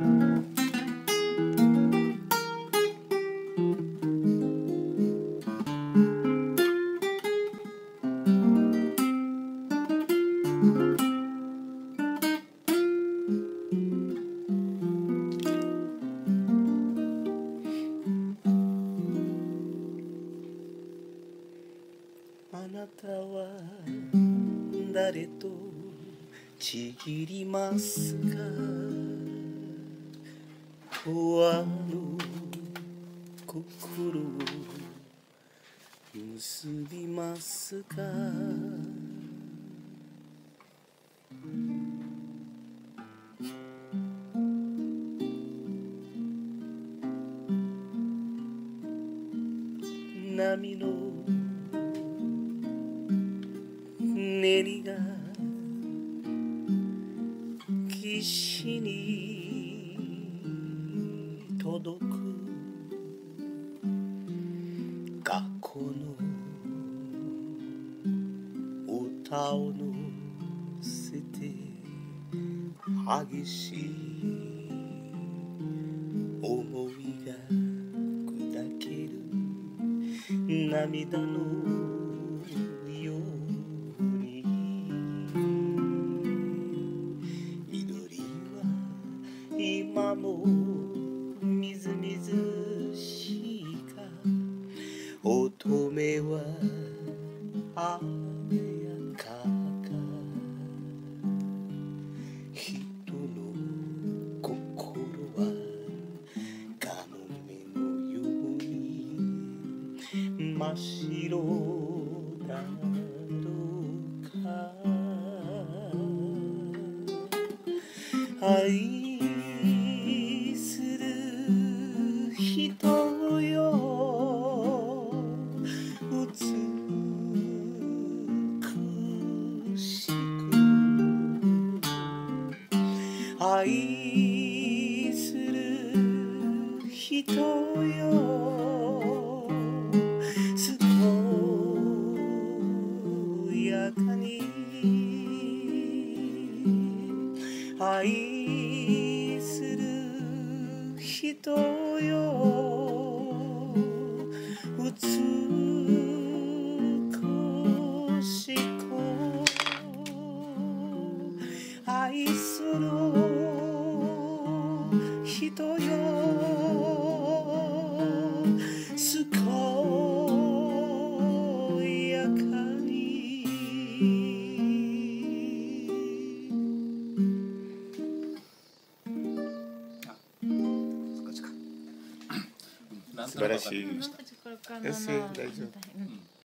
あなたは誰とちぎりますか？とある心を結びますか？波の練りが岸に届く学校の歌を乗せて激しい思いが砕ける涙のように緑は今も乙女はあめやかか人の心はカモメのように真っ白だろうか。愛愛する人よ。健やかに愛する人よ。美し素晴らしい。です